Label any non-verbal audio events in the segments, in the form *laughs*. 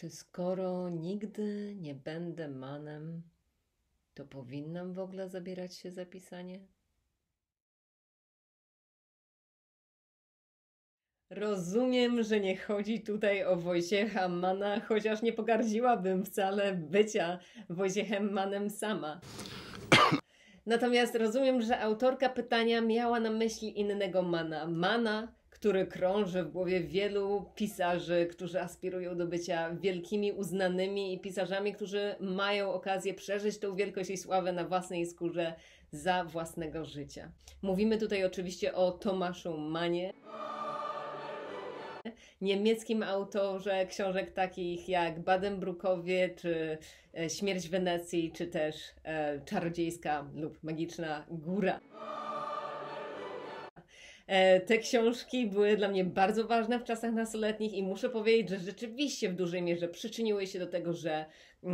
Czy skoro nigdy nie będę manem, to powinnam w ogóle zabierać się za pisanie? Rozumiem, że nie chodzi tutaj o Wojciecha Mana, chociaż nie pogardziłabym wcale bycia Wojciechem Manem sama. Natomiast rozumiem, że autorka pytania miała na myśli innego Mana. Mana, który krąży w głowie wielu pisarzy, którzy aspirują do bycia wielkimi, uznanymi pisarzami, którzy mają okazję przeżyć tą wielkość i sławę na własnej skórze za własnego życia. Mówimy tutaj oczywiście o Tomaszu Manie niemieckim autorze książek takich jak Badenbrukowie, czy e, Śmierć Wenecji, czy też e, Czarodziejska lub Magiczna Góra. E, te książki były dla mnie bardzo ważne w czasach nastoletnich i muszę powiedzieć, że rzeczywiście w dużej mierze przyczyniły się do tego, że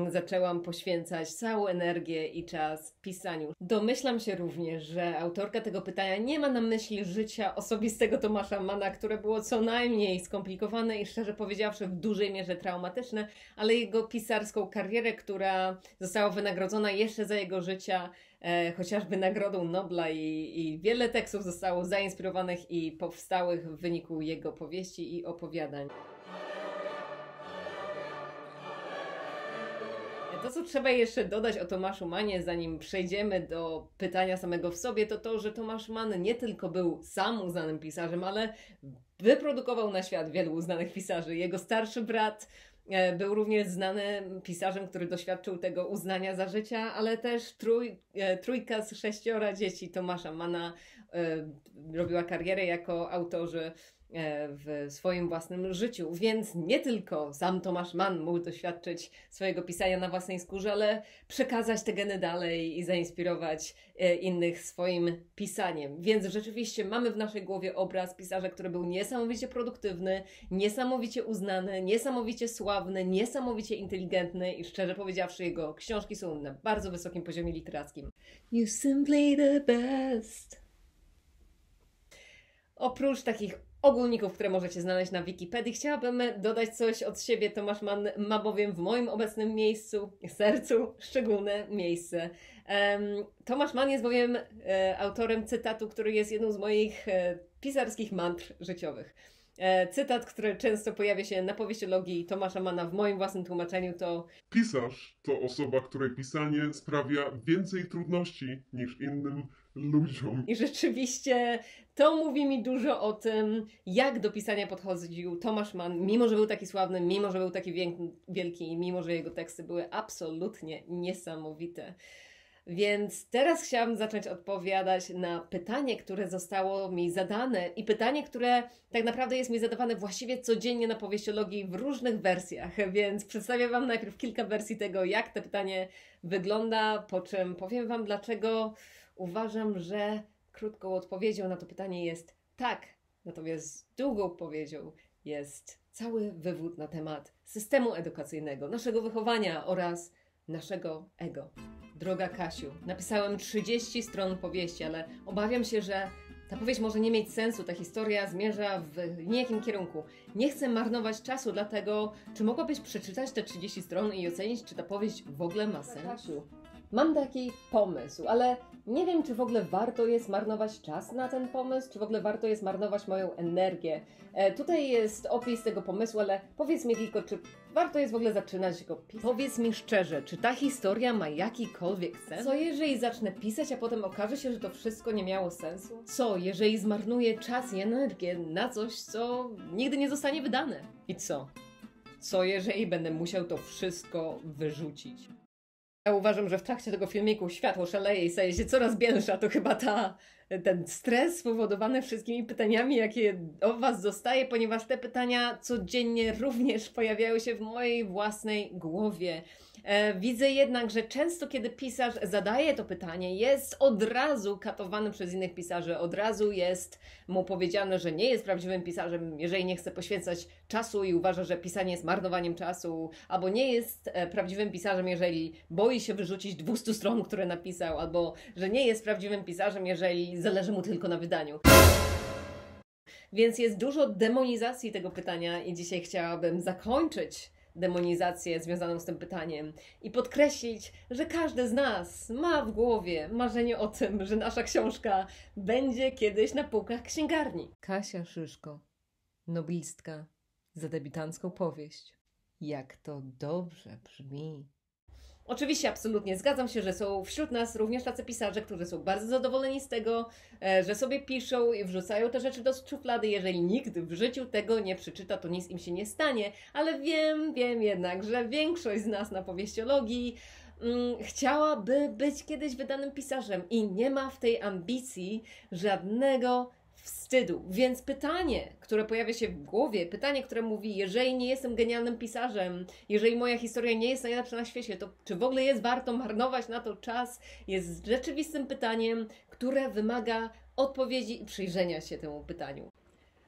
zaczęłam poświęcać całą energię i czas pisaniu. Domyślam się również, że autorka tego pytania nie ma na myśli życia osobistego Tomasza Mana, które było co najmniej skomplikowane i szczerze powiedziawszy w dużej mierze traumatyczne, ale jego pisarską karierę, która została wynagrodzona jeszcze za jego życia e, chociażby Nagrodą Nobla i, i wiele tekstów zostało zainspirowanych i powstałych w wyniku jego powieści i opowiadań. To, co trzeba jeszcze dodać o Tomaszu Manie, zanim przejdziemy do pytania samego w sobie, to to, że Tomasz Mann nie tylko był sam uznanym pisarzem, ale wyprodukował na świat wielu uznanych pisarzy. Jego starszy brat e, był również znanym pisarzem, który doświadczył tego uznania za życia, ale też trój, e, trójka z sześciora dzieci Tomasza Mana e, robiła karierę jako autorzy w swoim własnym życiu. Więc nie tylko sam Tomasz Mann mógł doświadczyć swojego pisania na własnej skórze, ale przekazać te geny dalej i zainspirować e, innych swoim pisaniem. Więc rzeczywiście mamy w naszej głowie obraz pisarza, który był niesamowicie produktywny, niesamowicie uznany, niesamowicie sławny, niesamowicie inteligentny i szczerze powiedziawszy, jego książki są na bardzo wysokim poziomie literackim. You simply the best. Oprócz takich ogólników, które możecie znaleźć na Wikipedii. Chciałabym dodać coś od siebie. Tomasz Mann ma bowiem w moim obecnym miejscu, sercu, szczególne miejsce. Tomasz Mann jest bowiem e, autorem cytatu, który jest jedną z moich e, pisarskich mantr życiowych. E, cytat, który często pojawia się na powieściologii Tomasza Mana w moim własnym tłumaczeniu to Pisarz to osoba, której pisanie sprawia więcej trudności niż innym ludziom. I rzeczywiście to mówi mi dużo o tym, jak do pisania podchodził Tomasz Mann, mimo że był taki sławny, mimo że był taki wielki mimo że jego teksty były absolutnie niesamowite. Więc teraz chciałabym zacząć odpowiadać na pytanie, które zostało mi zadane i pytanie, które tak naprawdę jest mi zadawane właściwie codziennie na powieściologii w różnych wersjach, więc przedstawię Wam najpierw kilka wersji tego, jak to pytanie wygląda, po czym powiem Wam, dlaczego uważam, że krótką odpowiedzią na to pytanie jest tak, natomiast długą odpowiedzią jest cały wywód na temat systemu edukacyjnego, naszego wychowania oraz naszego ego. Droga Kasiu, napisałem 30 stron powieści, ale obawiam się, że ta powieść może nie mieć sensu, ta historia zmierza w niejakim kierunku. Nie chcę marnować czasu, dlatego czy mogłabyś przeczytać te 30 stron i ocenić, czy ta powieść w ogóle ma sens? Mam taki pomysł, ale nie wiem, czy w ogóle warto jest marnować czas na ten pomysł, czy w ogóle warto jest marnować moją energię. E, tutaj jest opis tego pomysłu, ale powiedz mi tylko, czy warto jest w ogóle zaczynać go pisać? Powiedz mi szczerze, czy ta historia ma jakikolwiek sens? Co jeżeli zacznę pisać, a potem okaże się, że to wszystko nie miało sensu? Co jeżeli zmarnuję czas i energię na coś, co nigdy nie zostanie wydane? I co? Co jeżeli będę musiał to wszystko wyrzucić? Ja uważam, że w trakcie tego filmiku światło szaleje i staje się coraz bielsza. To chyba ta, ten stres spowodowany wszystkimi pytaniami, jakie o Was zostaje, ponieważ te pytania codziennie również pojawiają się w mojej własnej głowie. E, widzę jednak, że często, kiedy pisarz zadaje to pytanie, jest od razu katowany przez innych pisarzy, od razu jest mu powiedziane, że nie jest prawdziwym pisarzem, jeżeli nie chce poświęcać czasu i uważa, że pisanie jest marnowaniem czasu, albo nie jest e, prawdziwym pisarzem, jeżeli boi się wyrzucić 200 stron, które napisał, albo że nie jest prawdziwym pisarzem, jeżeli zależy mu tylko na wydaniu. Więc jest dużo demonizacji tego pytania i dzisiaj chciałabym zakończyć demonizację związaną z tym pytaniem i podkreślić, że każdy z nas ma w głowie marzenie o tym, że nasza książka będzie kiedyś na półkach księgarni. Kasia Szyszko, noblistka, za debiutancką powieść. Jak to dobrze brzmi. Oczywiście, absolutnie. Zgadzam się, że są wśród nas również tacy pisarze, którzy są bardzo zadowoleni z tego, e, że sobie piszą i wrzucają te rzeczy do szuflady. Jeżeli nikt w życiu tego nie przeczyta, to nic im się nie stanie. Ale wiem, wiem jednak, że większość z nas na powieściologii mm, chciałaby być kiedyś wydanym pisarzem i nie ma w tej ambicji żadnego wstydu. Więc pytanie, które pojawia się w głowie, pytanie, które mówi, jeżeli nie jestem genialnym pisarzem, jeżeli moja historia nie jest najlepsza na świecie, to czy w ogóle jest warto marnować na to czas, jest rzeczywistym pytaniem, które wymaga odpowiedzi i przyjrzenia się temu pytaniu.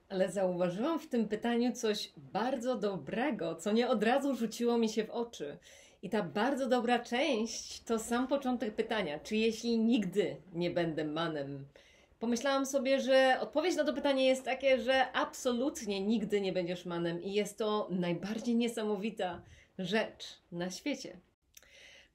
Ale zauważyłam w tym pytaniu coś bardzo dobrego, co nie od razu rzuciło mi się w oczy. I ta bardzo dobra część to sam początek pytania, czy jeśli nigdy nie będę manem, pomyślałam sobie, że odpowiedź na to pytanie jest takie, że absolutnie nigdy nie będziesz manem i jest to najbardziej niesamowita rzecz na świecie.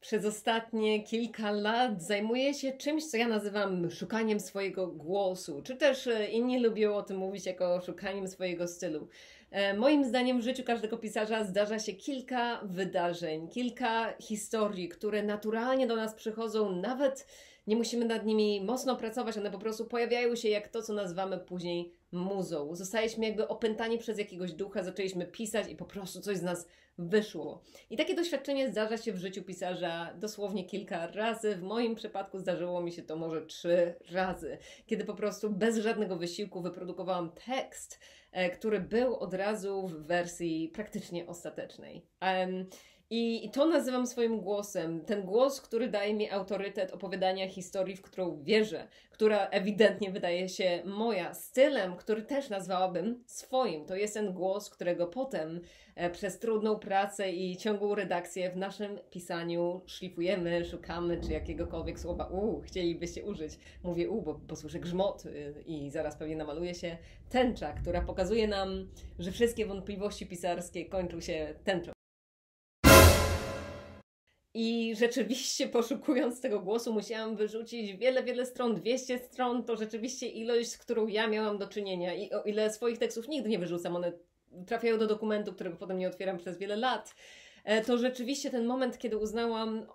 Przez ostatnie kilka lat zajmuję się czymś, co ja nazywam szukaniem swojego głosu, czy też e, inni lubią o tym mówić jako szukaniem swojego stylu. E, moim zdaniem w życiu każdego pisarza zdarza się kilka wydarzeń, kilka historii, które naturalnie do nas przychodzą, nawet nie musimy nad nimi mocno pracować, one po prostu pojawiają się jak to, co nazywamy później muzą. Zostaliśmy jakby opętani przez jakiegoś ducha, zaczęliśmy pisać i po prostu coś z nas wyszło. I takie doświadczenie zdarza się w życiu pisarza dosłownie kilka razy. W moim przypadku zdarzyło mi się to może trzy razy, kiedy po prostu bez żadnego wysiłku wyprodukowałam tekst, e, który był od razu w wersji praktycznie ostatecznej. Um, i to nazywam swoim głosem. Ten głos, który daje mi autorytet opowiadania historii, w którą wierzę, która ewidentnie wydaje się moja, stylem, który też nazwałabym swoim. To jest ten głos, którego potem e, przez trudną pracę i ciągłą redakcję w naszym pisaniu szlifujemy, szukamy, czy jakiegokolwiek słowa u chcielibyście użyć. Mówię u, bo, bo słyszę grzmot y, i zaraz pewnie namaluje się tęcza, która pokazuje nam, że wszystkie wątpliwości pisarskie kończą się tęczą. I rzeczywiście poszukując tego głosu musiałam wyrzucić wiele, wiele stron. 200 stron to rzeczywiście ilość, z którą ja miałam do czynienia. I o ile swoich tekstów nigdy nie wyrzucam, one trafiają do dokumentu, którego potem nie otwieram przez wiele lat, e, to rzeczywiście ten moment, kiedy uznałam,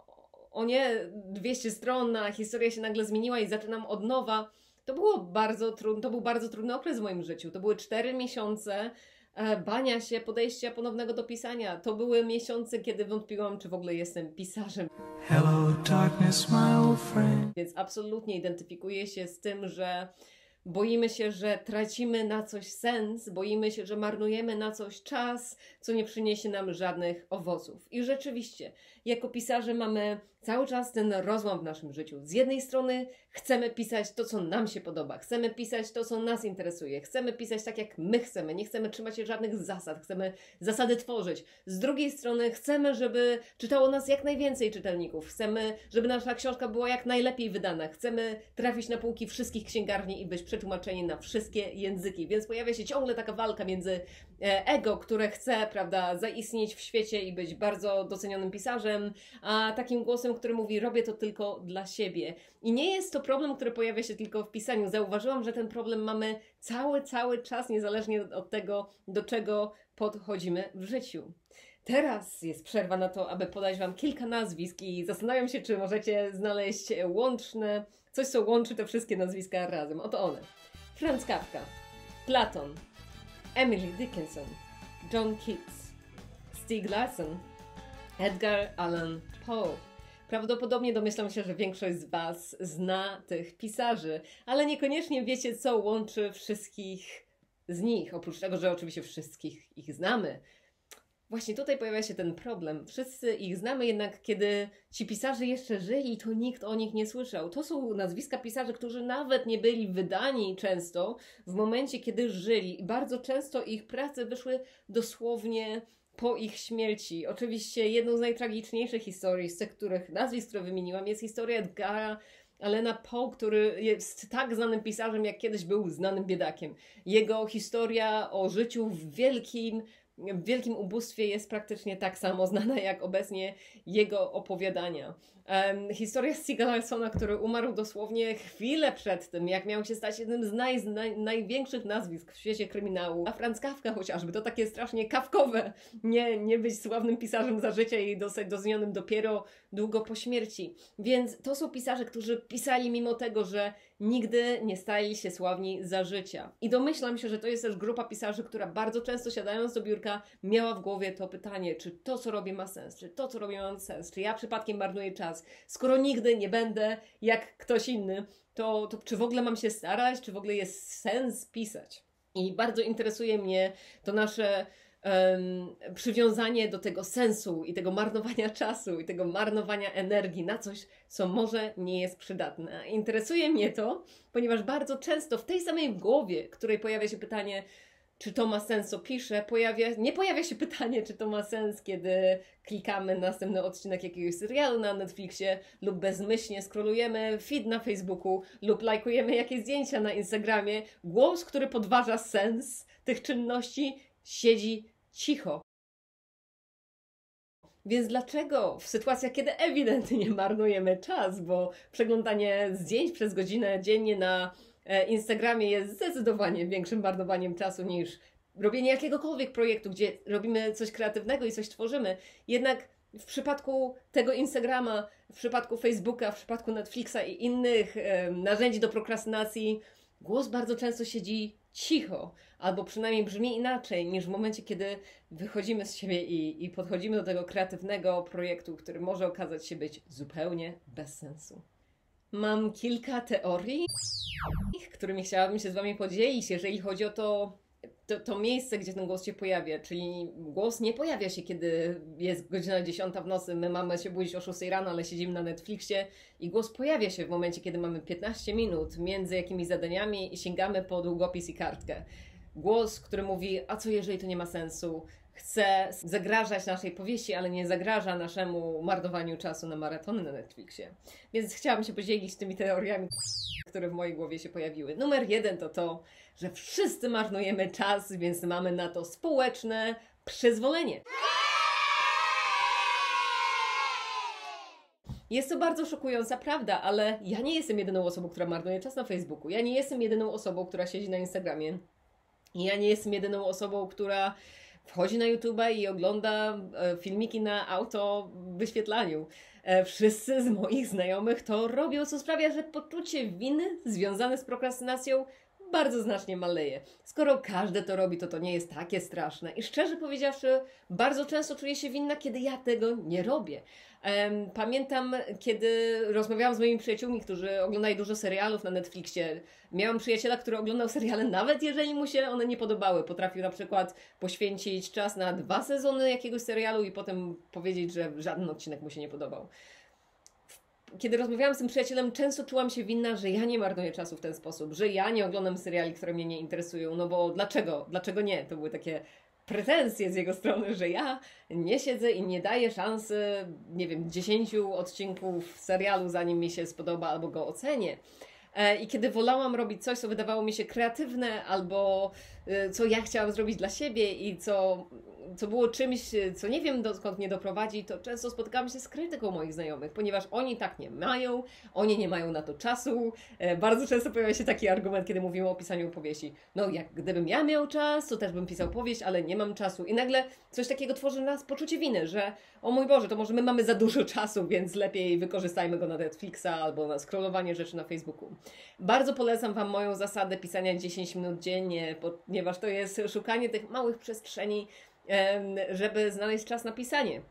o nie, 200 stron, a historia się nagle zmieniła i zaczynam od nowa, to było bardzo trudne, to był bardzo trudny okres w moim życiu. To były 4 miesiące, bania się podejścia ponownego do pisania. To były miesiące, kiedy wątpiłam, czy w ogóle jestem pisarzem. Hello, darkness, my old friend. Więc absolutnie identyfikuję się z tym, że boimy się, że tracimy na coś sens, boimy się, że marnujemy na coś czas, co nie przyniesie nam żadnych owoców. I rzeczywiście, jako pisarze mamy cały czas ten rozłam w naszym życiu. Z jednej strony chcemy pisać to, co nam się podoba, chcemy pisać to, co nas interesuje, chcemy pisać tak, jak my chcemy, nie chcemy trzymać się żadnych zasad, chcemy zasady tworzyć. Z drugiej strony chcemy, żeby czytało nas jak najwięcej czytelników, chcemy, żeby nasza książka była jak najlepiej wydana, chcemy trafić na półki wszystkich księgarni i być przetłumaczeni na wszystkie języki, więc pojawia się ciągle taka walka między ego, które chce, prawda, zaistnieć w świecie i być bardzo docenionym pisarzem, a takim głosem, który mówi, robię to tylko dla siebie. I nie jest to problem, który pojawia się tylko w pisaniu. Zauważyłam, że ten problem mamy cały, cały czas, niezależnie od tego, do czego podchodzimy w życiu. Teraz jest przerwa na to, aby podać Wam kilka nazwisk i zastanawiam się, czy możecie znaleźć łączne, coś co łączy te wszystkie nazwiska razem. Oto one. Franz Kafka, Platon, Emily Dickinson, John Keats, Stieg Larsson, Edgar Allan Poe. Prawdopodobnie domyślam się, że większość z Was zna tych pisarzy, ale niekoniecznie wiecie, co łączy wszystkich z nich. Oprócz tego, że oczywiście wszystkich ich znamy. Właśnie tutaj pojawia się ten problem. Wszyscy ich znamy, jednak kiedy ci pisarze jeszcze żyli, to nikt o nich nie słyszał. To są nazwiska pisarzy, którzy nawet nie byli wydani często w momencie, kiedy żyli. I bardzo często ich prace wyszły dosłownie po ich śmierci. Oczywiście jedną z najtragiczniejszych historii, z tych których nazwisk, które wymieniłam, jest historia Edgara Alena Poe, który jest tak znanym pisarzem, jak kiedyś był znanym biedakiem. Jego historia o życiu w wielkim w wielkim ubóstwie jest praktycznie tak samo znana jak obecnie jego opowiadania. Um, historia Stiga który umarł dosłownie chwilę przed tym, jak miał się stać jednym z naj, naj, największych nazwisk w świecie kryminału. A Franz Kafka chociażby, to takie strasznie kawkowe, nie, nie być sławnym pisarzem za życia i dostać doznionym dopiero długo po śmierci. Więc to są pisarze, którzy pisali mimo tego, że nigdy nie stali się sławni za życia. I domyślam się, że to jest też grupa pisarzy, która bardzo często siadając do biurka miała w głowie to pytanie, czy to, co robię ma sens, czy to, co robię ma sens, czy ja przypadkiem marnuję czas. Skoro nigdy nie będę jak ktoś inny, to, to czy w ogóle mam się starać, czy w ogóle jest sens pisać? I bardzo interesuje mnie to nasze um, przywiązanie do tego sensu i tego marnowania *laughs* czasu i tego marnowania energii na coś, co może nie jest przydatne. Interesuje mnie to, ponieważ bardzo często w tej samej głowie, której pojawia się pytanie, czy to ma sens, co piszę, pojawia, nie pojawia się pytanie, czy to ma sens, kiedy klikamy następny odcinek jakiegoś serialu na Netflixie lub bezmyślnie scrollujemy feed na Facebooku lub lajkujemy jakieś zdjęcia na Instagramie. Głos, który podważa sens tych czynności, siedzi cicho. Więc dlaczego w sytuacjach, kiedy ewidentnie marnujemy czas, bo przeglądanie zdjęć przez godzinę dziennie na Instagramie jest zdecydowanie większym marnowaniem czasu niż robienie jakiegokolwiek projektu, gdzie robimy coś kreatywnego i coś tworzymy. Jednak w przypadku tego Instagrama, w przypadku Facebooka, w przypadku Netflixa i innych e, narzędzi do prokrastynacji, głos bardzo często siedzi cicho, albo przynajmniej brzmi inaczej niż w momencie, kiedy wychodzimy z siebie i, i podchodzimy do tego kreatywnego projektu, który może okazać się być zupełnie bez sensu. Mam kilka teorii, którymi chciałabym się z Wami podzielić, jeżeli chodzi o to, to, to, miejsce, gdzie ten głos się pojawia, czyli głos nie pojawia się, kiedy jest godzina 10 w nocy, my mamy się budzić o 6 rano, ale siedzimy na Netflixie i głos pojawia się w momencie, kiedy mamy 15 minut między jakimiś zadaniami i sięgamy po długopis i kartkę. Głos, który mówi, a co jeżeli to nie ma sensu, chce zagrażać naszej powieści, ale nie zagraża naszemu marnowaniu czasu na maratony na Netflixie. Więc chciałam się podzielić tymi teoriami, które w mojej głowie się pojawiły. Numer jeden to to, że wszyscy marnujemy czas, więc mamy na to społeczne przyzwolenie. Jest to bardzo szokująca prawda, ale ja nie jestem jedyną osobą, która marnuje czas na Facebooku. Ja nie jestem jedyną osobą, która siedzi na Instagramie. Ja nie jestem jedyną osobą, która wchodzi na YouTube i ogląda e, filmiki na auto wyświetlaniu. E, wszyscy z moich znajomych to robią, co sprawia, że poczucie winy związane z prokrastynacją bardzo znacznie maleje. Skoro każdy to robi, to to nie jest takie straszne. I szczerze powiedziawszy, bardzo często czuję się winna, kiedy ja tego nie robię. Pamiętam, kiedy rozmawiałam z moimi przyjaciółmi, którzy oglądają dużo serialów na Netflixie. Miałam przyjaciela, który oglądał seriale, nawet jeżeli mu się one nie podobały. Potrafił na przykład poświęcić czas na dwa sezony jakiegoś serialu i potem powiedzieć, że żaden odcinek mu się nie podobał kiedy rozmawiałam z tym przyjacielem, często czułam się winna, że ja nie marnuję czasu w ten sposób, że ja nie oglądam seriali, które mnie nie interesują, no bo dlaczego? Dlaczego nie? To były takie pretensje z jego strony, że ja nie siedzę i nie daję szansy, nie wiem, 10 odcinków serialu, zanim mi się spodoba albo go ocenię. E, I kiedy wolałam robić coś, co wydawało mi się kreatywne, albo e, co ja chciałam zrobić dla siebie i co co było czymś, co nie wiem dokąd mnie doprowadzi, to często spotykałam się z krytyką moich znajomych, ponieważ oni tak nie mają, oni nie mają na to czasu. E, bardzo często pojawia się taki argument, kiedy mówimy o pisaniu powieści. No, jak gdybym ja miał czas, to też bym pisał powieść, ale nie mam czasu. I nagle coś takiego tworzy nas poczucie winy, że o mój Boże, to może my mamy za dużo czasu, więc lepiej wykorzystajmy go na Netflixa albo na scrollowanie rzeczy na Facebooku. Bardzo polecam Wam moją zasadę pisania 10 minut dziennie, ponieważ to jest szukanie tych małych przestrzeni, żeby znaleźć czas na pisanie.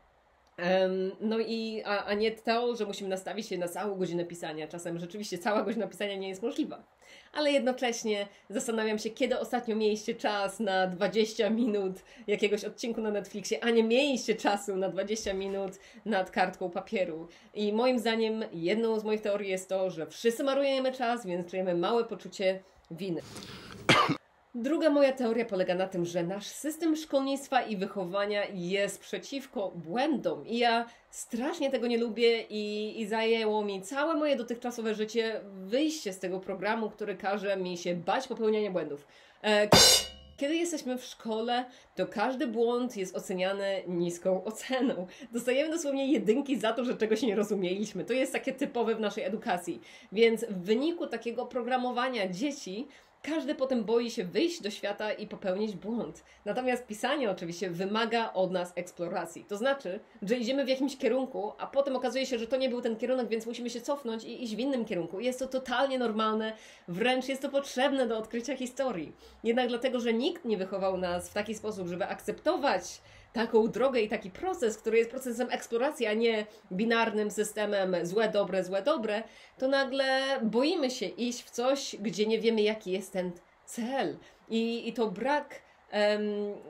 No i, a, a nie to, że musimy nastawić się na całą godzinę pisania. Czasem rzeczywiście cała godzina pisania nie jest możliwa. Ale jednocześnie zastanawiam się, kiedy ostatnio mieliście czas na 20 minut jakiegoś odcinku na Netflixie, a nie mieliście czasu na 20 minut nad kartką papieru. I moim zdaniem jedną z moich teorii jest to, że wszyscy marujemy czas, więc czujemy małe poczucie winy. *coughs* Druga moja teoria polega na tym, że nasz system szkolnictwa i wychowania jest przeciwko błędom. I ja strasznie tego nie lubię i, i zajęło mi całe moje dotychczasowe życie wyjście z tego programu, który każe mi się bać popełniania błędów. E, Kiedy jesteśmy w szkole, to każdy błąd jest oceniany niską oceną. Dostajemy dosłownie jedynki za to, że czegoś nie rozumieliśmy. To jest takie typowe w naszej edukacji. Więc w wyniku takiego programowania dzieci, każdy potem boi się wyjść do świata i popełnić błąd. Natomiast pisanie oczywiście wymaga od nas eksploracji. To znaczy, że idziemy w jakimś kierunku, a potem okazuje się, że to nie był ten kierunek, więc musimy się cofnąć i iść w innym kierunku. Jest to totalnie normalne, wręcz jest to potrzebne do odkrycia historii. Jednak dlatego, że nikt nie wychował nas w taki sposób, żeby akceptować taką drogę i taki proces, który jest procesem eksploracji, a nie binarnym systemem złe, dobre, złe, dobre, to nagle boimy się iść w coś, gdzie nie wiemy, jaki jest ten cel. I, i to brak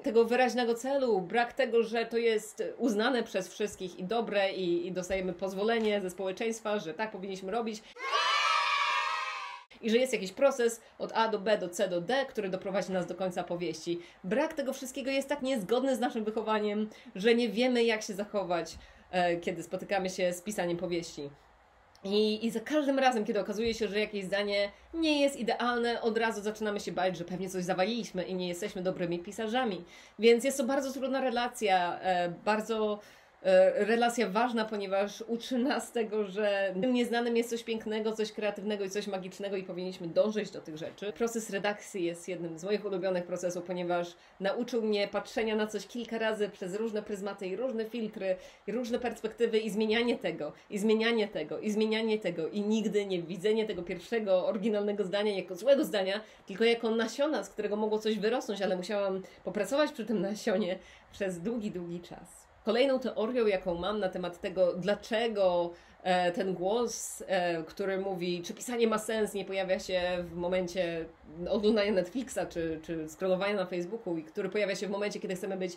tego wyraźnego celu, brak tego, że to jest uznane przez wszystkich i dobre, i, i dostajemy pozwolenie ze społeczeństwa, że tak powinniśmy robić i że jest jakiś proces od A do B do C do D, który doprowadzi nas do końca powieści. Brak tego wszystkiego jest tak niezgodny z naszym wychowaniem, że nie wiemy, jak się zachować, e, kiedy spotykamy się z pisaniem powieści. I, I za każdym razem, kiedy okazuje się, że jakieś zdanie nie jest idealne, od razu zaczynamy się bać, że pewnie coś zawaliliśmy i nie jesteśmy dobrymi pisarzami. Więc jest to bardzo trudna relacja, e, bardzo relacja ważna, ponieważ uczy nas tego, że tym nieznanym jest coś pięknego, coś kreatywnego i coś magicznego i powinniśmy dążyć do tych rzeczy. Proces redakcji jest jednym z moich ulubionych procesów, ponieważ nauczył mnie patrzenia na coś kilka razy przez różne pryzmaty i różne filtry i różne perspektywy i zmienianie tego, i zmienianie tego, i zmienianie tego i nigdy nie widzenie tego pierwszego, oryginalnego zdania jako złego zdania, tylko jako nasiona, z którego mogło coś wyrosnąć, ale musiałam popracować przy tym nasionie przez długi, długi czas. Kolejną teorią, jaką mam na temat tego, dlaczego e, ten głos, e, który mówi, czy pisanie ma sens, nie pojawia się w momencie oglądania Netflixa czy, czy scrollowania na Facebooku i który pojawia się w momencie, kiedy chcemy być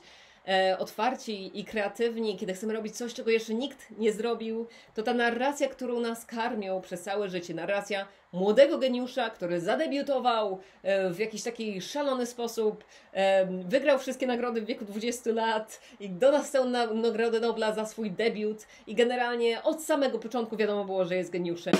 otwarci i kreatywni, kiedy chcemy robić coś, czego jeszcze nikt nie zrobił, to ta narracja, którą nas karmią przez całe życie, narracja młodego geniusza, który zadebiutował e, w jakiś taki szalony sposób, e, wygrał wszystkie nagrody w wieku 20 lat i dostał na Nagrodę Nobla za swój debiut. I generalnie od samego początku wiadomo było, że jest geniuszem.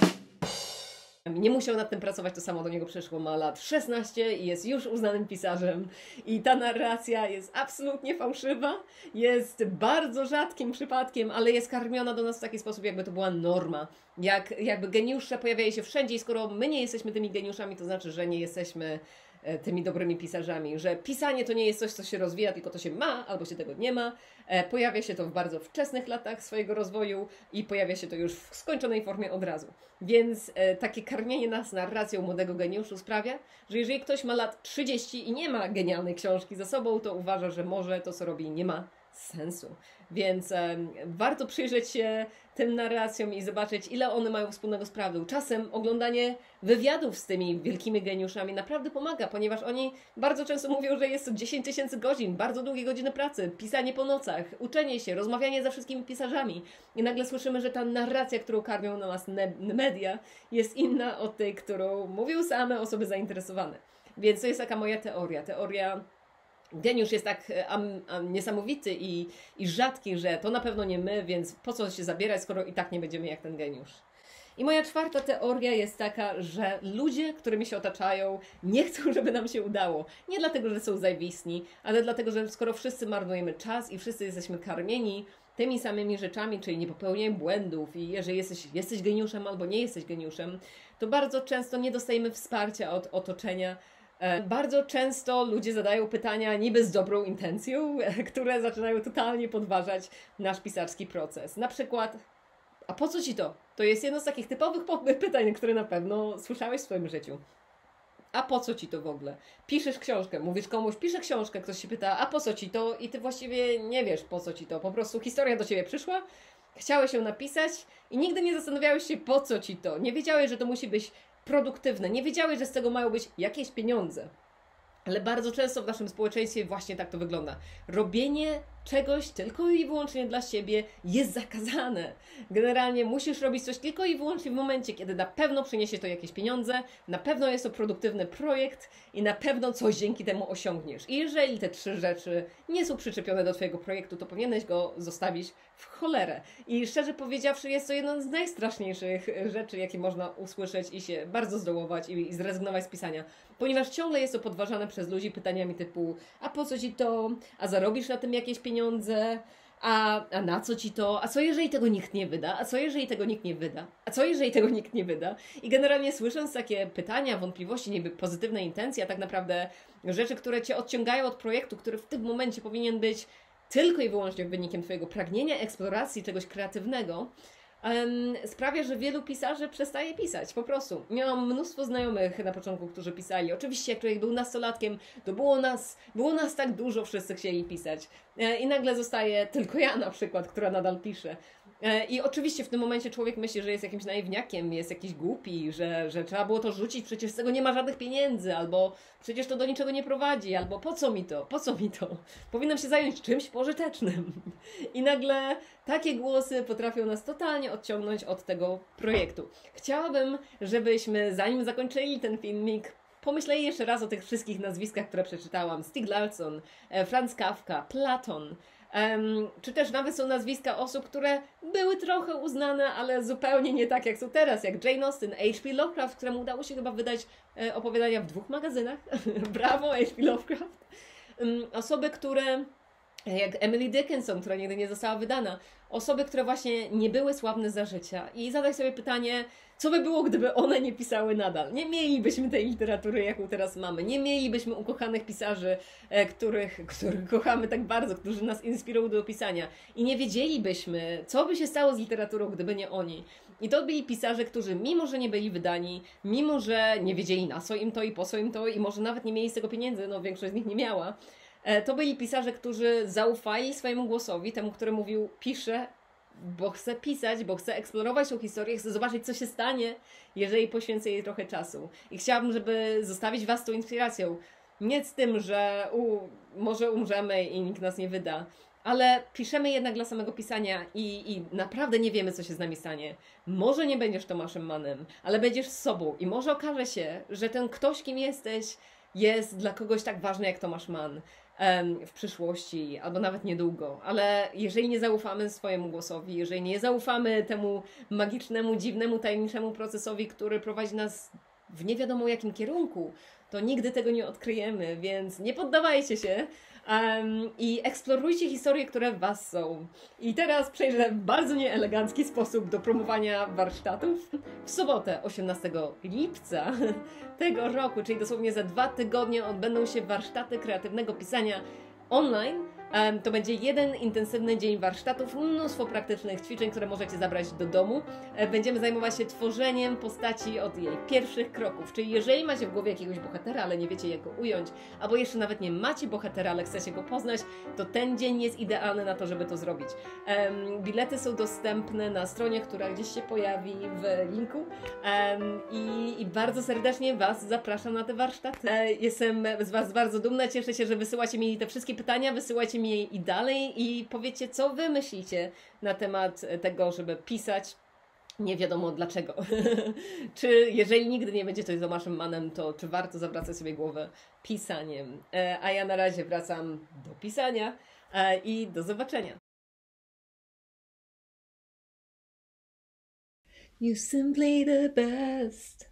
Nie musiał nad tym pracować, to samo do niego przyszło, ma lat 16 i jest już uznanym pisarzem. I ta narracja jest absolutnie fałszywa, jest bardzo rzadkim przypadkiem, ale jest karmiona do nas w taki sposób, jakby to była norma. Jak, jakby geniusze pojawiają się wszędzie i skoro my nie jesteśmy tymi geniuszami, to znaczy, że nie jesteśmy tymi dobrymi pisarzami, że pisanie to nie jest coś, co się rozwija, tylko to się ma albo się tego nie ma. E, pojawia się to w bardzo wczesnych latach swojego rozwoju i pojawia się to już w skończonej formie od razu. Więc e, takie karmienie nas narracją młodego geniuszu sprawia, że jeżeli ktoś ma lat 30 i nie ma genialnej książki za sobą, to uważa, że może to, co robi, nie ma sensu. Więc warto przyjrzeć się tym narracjom i zobaczyć, ile one mają wspólnego z prawdą. Czasem oglądanie wywiadów z tymi wielkimi geniuszami naprawdę pomaga, ponieważ oni bardzo często mówią, że jest to 10 tysięcy godzin, bardzo długie godziny pracy, pisanie po nocach, uczenie się, rozmawianie ze wszystkimi pisarzami. I nagle słyszymy, że ta narracja, którą karmią na nas media, jest inna od tej, którą mówią same osoby zainteresowane. Więc to jest taka moja teoria. Teoria geniusz jest tak e, am, am, niesamowity i, i rzadki, że to na pewno nie my, więc po co się zabierać, skoro i tak nie będziemy jak ten geniusz. I moja czwarta teoria jest taka, że ludzie, którymi się otaczają, nie chcą, *laughs* żeby nam się udało. Nie dlatego, że są zajwisni, ale dlatego, że skoro wszyscy marnujemy czas i wszyscy jesteśmy karmieni tymi samymi rzeczami, czyli nie popełniają błędów i jeżeli jesteś, jesteś geniuszem albo nie jesteś geniuszem, to bardzo często nie dostajemy wsparcia od otoczenia, bardzo często ludzie zadają pytania niby z dobrą intencją, *laughs* które zaczynają totalnie podważać nasz pisarski proces. Na przykład, a po co ci to? To jest jedno z takich typowych *laughs* pytań, które na pewno słyszałeś w swoim życiu. A po co ci to w ogóle? Piszesz książkę, mówisz komuś, piszę książkę, ktoś się pyta, a po co ci to? I ty właściwie nie wiesz, po co ci to. Po prostu historia do ciebie przyszła, chciałeś ją napisać i nigdy nie zastanawiałeś się, po co ci to. Nie wiedziałeś, że to musi być produktywne. Nie wiedziałeś, że z tego mają być jakieś pieniądze. Ale bardzo często w naszym społeczeństwie właśnie tak to wygląda. Robienie czegoś tylko i wyłącznie dla siebie jest zakazane. Generalnie musisz robić coś tylko i wyłącznie w momencie, kiedy na pewno przyniesie to jakieś pieniądze, na pewno jest to produktywny projekt i na pewno coś dzięki temu osiągniesz. I jeżeli te trzy rzeczy nie są przyczepione do Twojego projektu, to powinieneś go zostawić w cholerę. I szczerze powiedziawszy, jest to jedna z najstraszniejszych rzeczy, jakie można usłyszeć i się bardzo zdołować i zrezygnować z pisania. Ponieważ ciągle jest to podważane przez ludzi pytaniami typu a po co Ci to? A zarobisz na tym jakieś pieniądze? A, a na co ci to? A co jeżeli tego nikt nie wyda? A co jeżeli tego nikt nie wyda? A co jeżeli tego nikt nie wyda? I generalnie słysząc takie pytania, wątpliwości, niby pozytywne intencje, a tak naprawdę rzeczy, które cię odciągają od projektu, który w tym momencie powinien być tylko i wyłącznie wynikiem Twojego pragnienia eksploracji czegoś kreatywnego, sprawia, że wielu pisarzy przestaje pisać. Po prostu. Miałam mnóstwo znajomych na początku, którzy pisali. Oczywiście, jak człowiek był nastolatkiem, to było nas, było nas tak dużo, wszyscy chcieli pisać. E, I nagle zostaje tylko ja na przykład, która nadal pisze. E, I oczywiście w tym momencie człowiek myśli, że jest jakimś naiwniakiem, jest jakiś głupi, że, że trzeba było to rzucić, przecież z tego nie ma żadnych pieniędzy, albo przecież to do niczego nie prowadzi, albo po co mi to, po co mi to? Powinnam się zająć czymś pożytecznym. I nagle takie głosy potrafią nas totalnie odciągnąć od tego projektu. Chciałabym, żebyśmy zanim zakończyli ten filmik, pomyśleli jeszcze raz o tych wszystkich nazwiskach, które przeczytałam. Stig Larsson, e, Franz Kafka, Platon, czy też nawet są nazwiska osób, które były trochę uznane, ale zupełnie nie tak jak są teraz, jak Jane Austen, H.P. Lovecraft, któremu udało się chyba wydać e, opowiadania w dwóch magazynach. *laughs* Brawo, H.P. Lovecraft. Osoby, które jak Emily Dickinson, która nigdy nie została wydana. Osoby, które właśnie nie były sławne za życia. I zadać sobie pytanie, co by było, gdyby one nie pisały nadal? Nie mielibyśmy tej literatury, jaką teraz mamy. Nie mielibyśmy ukochanych pisarzy, e, których, których kochamy tak bardzo, którzy nas inspirują do pisania. I nie wiedzielibyśmy, co by się stało z literaturą, gdyby nie oni. I to byli pisarze, którzy mimo, że nie byli wydani, mimo, że nie wiedzieli na co im to i po co im to i może nawet nie mieli z tego pieniędzy, no większość z nich nie miała, to byli pisarze, którzy zaufali swojemu głosowi, temu, który mówił, piszę, bo chcę pisać, bo chcę eksplorować tą historię, chcę zobaczyć, co się stanie, jeżeli poświęcę jej trochę czasu. I chciałabym, żeby zostawić Was tą inspiracją. Nie z tym, że u, może umrzemy i nikt nas nie wyda, ale piszemy jednak dla samego pisania i, i naprawdę nie wiemy, co się z nami stanie. Może nie będziesz Tomaszem Manem, ale będziesz sobą i może okaże się, że ten ktoś, kim jesteś, jest dla kogoś tak ważny jak Tomasz Mann w przyszłości, albo nawet niedługo. Ale jeżeli nie zaufamy swojemu głosowi, jeżeli nie zaufamy temu magicznemu, dziwnemu, tajemniczemu procesowi, który prowadzi nas w nie wiadomo jakim kierunku, to nigdy tego nie odkryjemy, więc nie poddawajcie się. Um, I eksplorujcie historie, które w Was są. I teraz przejdę w bardzo nieelegancki sposób do promowania warsztatów. W sobotę, 18 lipca tego roku, czyli dosłownie za dwa tygodnie, odbędą się warsztaty kreatywnego pisania online to będzie jeden intensywny dzień warsztatów, mnóstwo praktycznych ćwiczeń, które możecie zabrać do domu. E, będziemy zajmować się tworzeniem postaci od jej pierwszych kroków. Czyli jeżeli macie w głowie jakiegoś bohatera, ale nie wiecie jak go ująć, albo jeszcze nawet nie macie bohatera, ale chcecie go poznać, to ten dzień jest idealny na to, żeby to zrobić. Bilety są dostępne na stronie, która gdzieś się pojawi w linku. I, bardzo serdecznie Was zapraszam na te warsztaty. E, jestem z Was bardzo dumna, cieszę się, że wysyłacie mi te wszystkie pytania, wysyłacie mi i dalej i powiecie, co wy myślicie na temat tego, żeby pisać nie wiadomo dlaczego. *laughs* czy jeżeli nigdy nie będzie z Tomaszem Manem, to czy warto zawracać sobie głowę pisaniem? E, a ja na razie wracam do pisania e, i do zobaczenia. You simply the best.